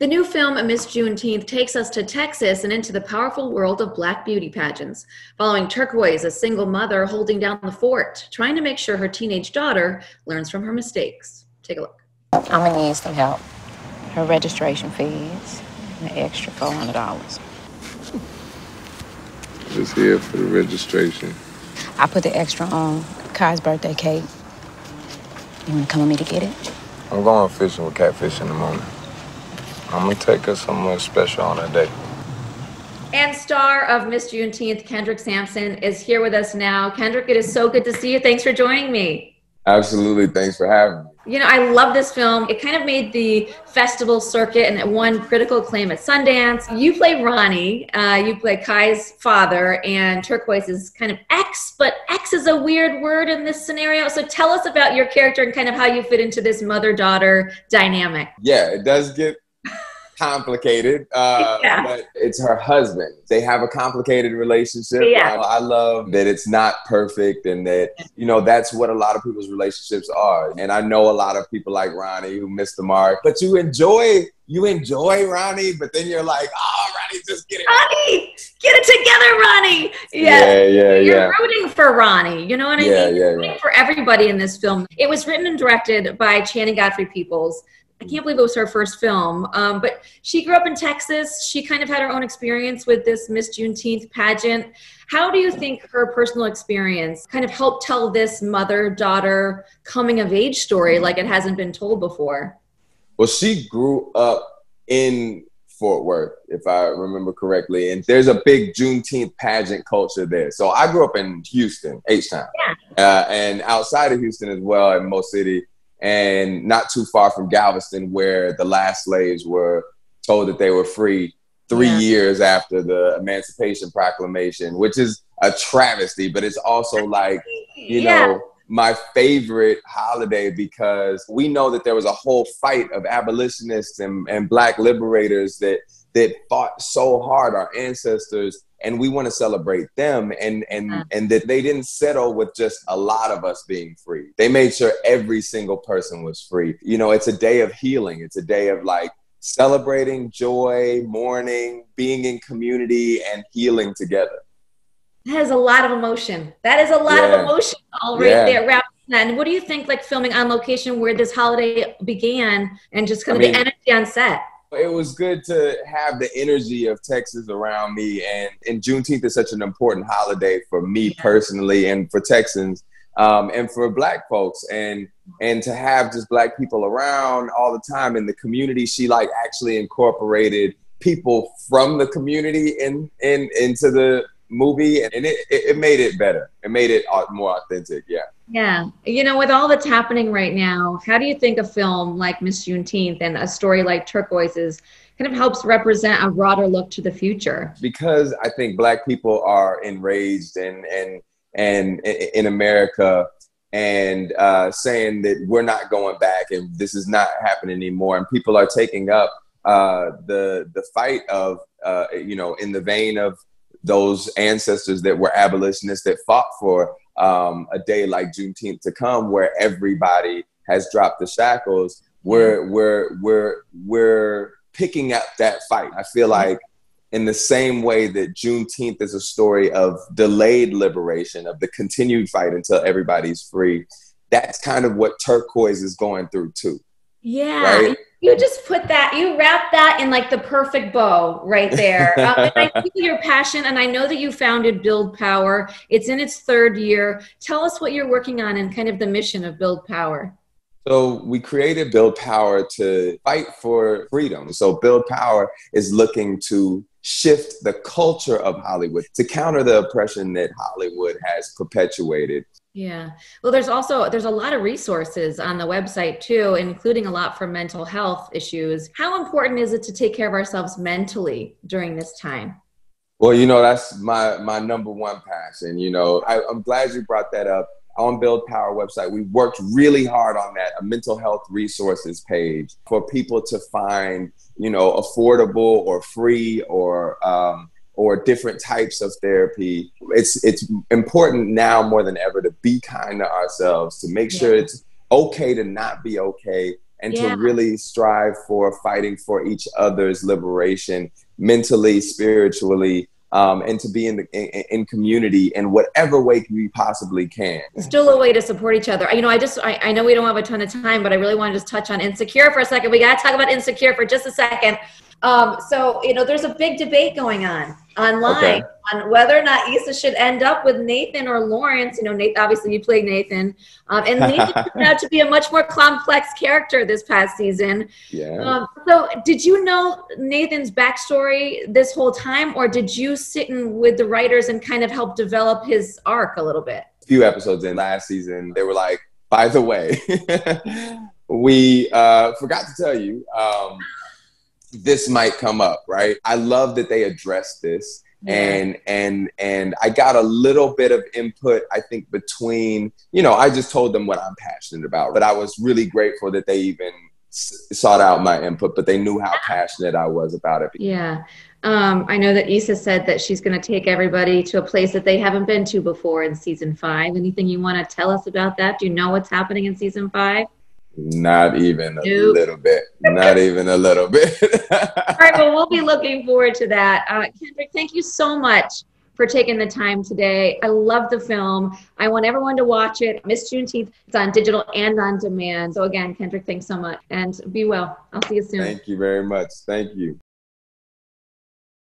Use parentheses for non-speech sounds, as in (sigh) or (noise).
The new film, A Miss Juneteenth, takes us to Texas and into the powerful world of black beauty pageants, following Turquoise, a single mother holding down the fort, trying to make sure her teenage daughter learns from her mistakes. Take a look. I'm gonna need some help. Her registration fees, an extra $400. Just here for the registration. I put the extra on Kai's birthday cake. You wanna come with me to get it? I'm going fishing with Catfish in the morning. I'm gonna take her somewhere special on that day. And star of Miss Juneteenth, Kendrick Sampson, is here with us now. Kendrick, it is so good to see you. Thanks for joining me. Absolutely. Thanks for having me. You know, I love this film. It kind of made the festival circuit and it won critical acclaim at Sundance. You play Ronnie. Uh, you play Kai's father, and Turquoise is kind of X, but X is a weird word in this scenario. So tell us about your character and kind of how you fit into this mother daughter dynamic. Yeah, it does get complicated, uh, Yeah. but it's her husband. They have a complicated relationship. Yeah. I love that it's not perfect and that, you know, that's what a lot of people's relationships are. And I know a lot of people like Ronnie who missed the mark, but you enjoy, you enjoy Ronnie, but then you're like, oh, Ronnie, just get it. Ronnie, get it together, Ronnie. Yes. Yeah, yeah, You're yeah. rooting for Ronnie. You know what I Yeah, mean? yeah, You're rooting yeah. for everybody in this film. It was written and directed by Channing Godfrey Peoples. I can't believe it was her first film. Um, but she grew up in Texas. She kind of had her own experience with this Miss Juneteenth pageant. How do you think her personal experience kind of helped tell this mother daughter coming of age story like it hasn't been told before? Well, she grew up in Fort Worth, if I remember correctly, and there's a big Juneteenth pageant culture there. So I grew up in Houston, H Town, uh, and outside of Houston as well, in Mo City, and not too far from Galveston, where the last slaves were told that they were free three Yeah. years after the Emancipation Proclamation, which is a travesty, but it's also like you Yeah. know my favorite holiday because we know that there was a whole fight of abolitionists and, and black liberators that that fought so hard our ancestors and we want to celebrate them and and and that they didn't settle with just a lot of us being free they made sure every single person was free you know it's a day of healing it's a day of like celebrating joy mourning being in community and healing together That is a lot of emotion. That is a lot Yeah. of emotion all right Yeah. there. wrapped. And what do you think, like filming on location where this holiday began and just kind I of mean- the energy on set? It was good to have the energy of Texas around me, and and Juneteenth is such an important holiday for me personally, and for Texans, um, and for Black folks, and and to have just Black people around all the time in the community. She like actually incorporated people from the community in in into the movie, and it it, it made it better. It made it more authentic. Yeah. Yeah. You know, with all that's happening right now, how do you think a film like Miss Juneteenth and a story like Turquoise's kind of helps represent a broader look to the future? because I think black people are enraged and and and in America and uh, saying that we're not going back and this is not happening anymore and people are taking up uh, the the fight of uh, you know in the vein of those ancestors that were abolitionists that fought for um, a day like Juneteenth to come where everybody has dropped the shackles we're we're we're we're picking up that fight I feel like in the same way that Juneteenth is a story of delayed liberation, of the continued fight until everybody's free. That's kind of what Turquoise is going through too. Yeah. Right. You just put that, you wrap that in like the perfect bow right there. um, (laughs) and I see your passion, and I know that you founded Build Power. It's in its third year. Tell us what you're working on and kind of the mission of Build Power. So we created Build Power to fight for freedom. So Build Power is looking to shift the culture of Hollywood to counter the oppression that Hollywood has perpetuated. Yeah. Well, there's also there's a lot of resources on the website too, including a lot for mental health issues. How important is it to take care of ourselves mentally during this time? Well, you know, that's my my number one passion. You know, I, I'm glad you brought that up. On Build Power website, we worked really hard on that, a mental health resources page for people to find, you know, affordable or free or um, or different types of therapy. It's it's important now more than ever to be kind to ourselves, to make sure Yeah. it's okay to not be okay, and Yeah. to really strive for fighting for each other's liberation mentally, spiritually, um, and to be in the in, in community in whatever way we possibly can. still a way to support each other. You know, I just, I, I know we don't have a ton of time, but I really want to just touch on Insecure for a second. We got to talk about Insecure for just a second. Um, so, you know, there's a big debate going on online Okay. on whether or not Issa should end up with Nathan or Lawrence. You know, Nathan, obviously you played Nathan. Um, and Nathan (laughs) turned out to be a much more complex character this past season. Yeah. Um, so, did you know Nathan's backstory this whole time, or did you sit in with the writers and kind of help develop his arc a little bit? A few episodes in last season, they were like, by the way, (laughs) we uh, forgot to tell you, um, this might come up, right? I love that they addressed this. And and and I got a little bit of input, I think, between you know, I just told them what I'm passionate about, but I was really grateful that they even s- sought out my input, but they knew how passionate I was about it. Yeah. Um, I know that Issa said that she's going to take everybody to a place that they haven't been to before in season five. Anything you want to tell us about that? Do you know what's happening in season five? Not even a Nope. little bit. Not even a little bit. (laughs) All right, well, we'll be looking forward to that. Uh, Kendrick, thank you so much for taking the time today. I love the film. I want everyone to watch it. Miss Juneteenth. It's on digital and on demand. So again, Kendrick, thanks so much, and be well. I'll see you soon. Thank you very much. Thank you.